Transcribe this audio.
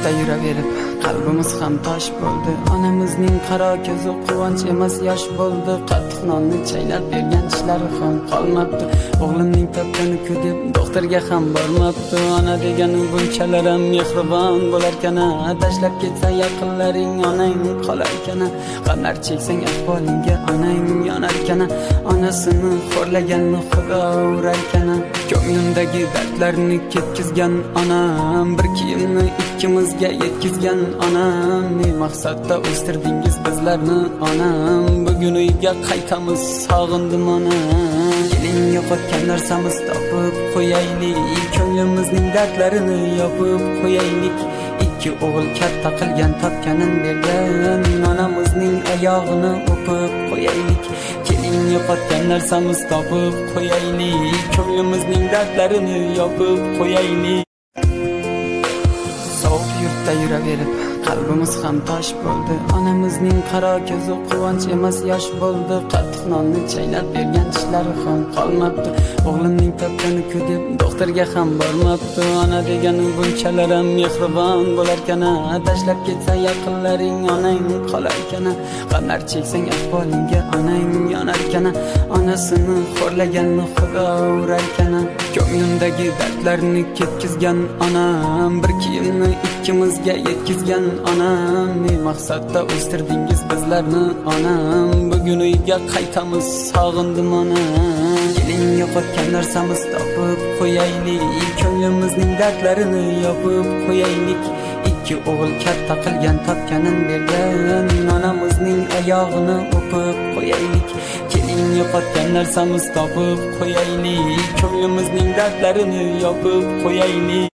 yurtda yuraverib qalbimiz ham tosh bo'ldi. Onamizning qaro ko'zi quvonch emas yosh bo'ldi. Qattiq nonni chaynab bergan tishlari ham qolmabdi. O'g'limning topgani-ku deb doktorga ham bormabdi. Ona degani bunchalar ham mehribon bo'larkan tashlab ketsa yaqinlaring onang qolarkan g'amlar cheksang ahvolingga onang yonarkan onasini xo'rlaganni xudo urarkan ko'nglimdagi dardlarni ketkizgan onam bir kiyimni ikkimizga yetkizgan onam. Ne maqsadda o'stirdingiz bizlarni onam? Bugun uyga qaytamiz sog'indim onam. Keling yo'qotgan narsamiz topib qo'yaylik. Ko'nglimizning dardlarini yopib qo'yaylik. Ikki o'g'il katta qilgan topganin bergan. Onamizning oyog'ini o'pib qo'yaylik. Yo'qotgan narsamiz topib qo'yaylik. Ko'nglimizning dardlarini yopib qo'yaylik. Sovuq yurtda yuraverib qalbimiz ham tosh bo'ldi. Onamizning qaro ko'zi quvonch emas yosh bo'ldi. Qattiq nonni chaynab bergan tishlari ham qolmabdi. O'g'limning topgani-ku deb doktorga ham bormabdi. Ona degani bunchalar ham mehribon bo'larkan tashlab ketsa yaqinlaring onang qolarkan g'amlar cheksang ahvolingga onang yonarkan onasini xo'rlaganni xudo urarkan ko'nglimdagi dardlarni ketkizgan onam bir kiyimni ikkimizga yetkizgan onam. Ne maqsadda o'stirdingiz bizlarni onam. Bugun uyga qaytamiz sog'indim onam. Keling yo'qotgan narsamiz topib qo'yaylik. Ko'nglimizning dardlarini yopib qo'yaylik. Ikki o'g'il katta qilgan topganin bergan. Onamizning oyog'ini o'pib qo'yaylik. Keling yo'qotgan narsamiz topib qo'yaylik. Ko'nglimizning dardlarini yopib qo'yaylik.